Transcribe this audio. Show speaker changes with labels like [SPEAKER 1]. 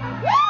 [SPEAKER 1] Woo!